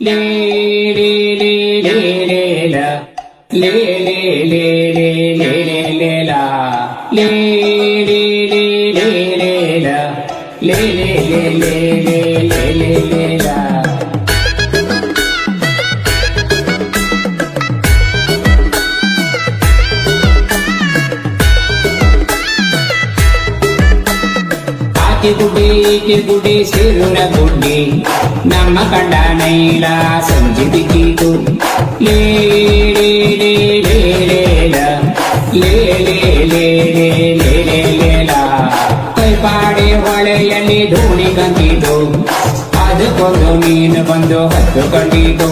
ಲೇ ಲೇ ಲೇ ಲೇ ಲೇ ಲ. ಲೇ ಲೇ ಲೇ ಲೇ ಲೇ ಲೇ ಲೇ ಲ. ಲೇ ಲೇ ಲೇ ಲೇ ಲೇ ಲ. ಲೇ ಲೇ ಲೇ ಲೇ ಲೇ ಲೇ ಲೇ ಲೇ ಲ. ಆಕೆ ಗುಡ್ಡೆ ಈಕೆ ಗುಡ್ಡೆ ಸೇರುಳ ಗುಡ್ಡೆ ನಮ್ಮ ಕಂಡ ನೈಲ ಸಂಜೆ ದಿಕ್ಕಿತು ಲೇ ಲೇ ಲೇ ಲೇ ಲೇ ಲ. ಲೇ ಲೇ ಲೇ ಲೇ ಲೇ ಲೇ ಲೇ ಲ. ಕೈಪಾಡೆ ಹೊಳೆಯಲ್ಲಿ ಧೂಳಿ ಕಂತಿತು ಅದಕ್ಕೊಂದು ಮೀನು ಬಂದು ಹತ್ತು ಕಂಡಿತು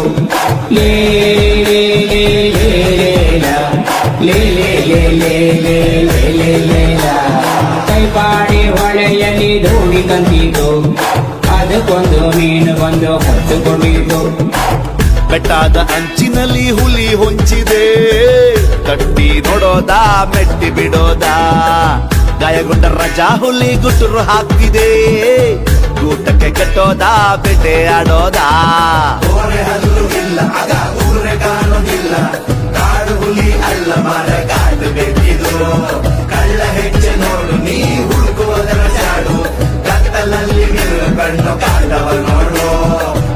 ಲೇ ಲೇ ಲೇ ಲೇ ಲೇ ಲೇ ಲೇ ಲೇ. ಕೈಪಾಡಿ ಹೊಳೆಯಲ್ಲಿ ಧೂಳಿ ಕಂತಿತು ಅದಕ್ಕೊಂದು ಬಂದು ಹತ್ತುಕೊಂಡಿತು ಬೆಟ್ಟದ ಅಂಚಿನಲ್ಲಿ ಹುಲಿ ಹೊಂಚಿದೆ. ಕಟ್ಟಿ ನೋಡೋದ, ಮೆಟ್ಟಿ ಬಿಡೋದ? ಗಾಯಗೊಂಡ ರಜಾ ಹುಲಿ ಗುಸುರು ಹಾಕಿದೆ ಊಟಕ್ಕೆ ಕಟ್ಟೋದ ಬೆಟ್ಟೆ ಆಡೋದ? ಕಾಣೋದಿಲ್ಲ. ಕಾಡು ಹುಲಿ ಅಲ್ಲ, ಮರ ಕಾಡು ಬೆಟ್ಟಿದು. ಕಳ್ಳ ಹೆಜ್ಜೆ ನೋಡು, ನೀ ಹುಡುಕೋದರ ಜಾಡು ಕತ್ತಲಲ್ಲಿ ಮಿರು ಕಣ್ಣು ಕಾಡವ ನೋಡು.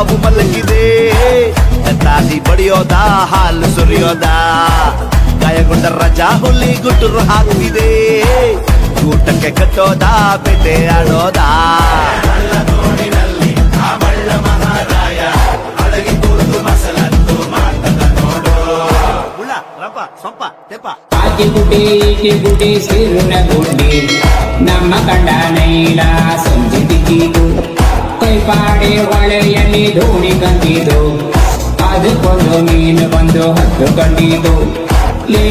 ಹಾವು ಮಲಗಿದೆ. ತಾಲಿ ಬಡಿಯೋದ, ಹಾಲು ಸುರಿಯೋದ? ಗಾಯಗೊಂಡ ರಜಾ ಹುಲಿ ಗುಟುರು ಹಾಕಿದೆ. ಊಟಕ್ಕೆ ಕಟ್ಟೋದ ಬೇಟೆ ಆಡೋದ? ಸೊಪ್ಪ ತೆಪ್ಪ. ಗುಡಿ ಗುಡಿ ಗುಡಿ ನಮ್ಮ ಕಂಡ ಕೈಪಾಡೆ ಹೊಳೆಯಲ್ಲಿ ಧೂಳಿ ಕಂತಿತು ಅದಕ್ಕೊಂದು ಮೀನು ಬಂದು ಹತ್ತು ಕಂಡಿತು. ಲೇ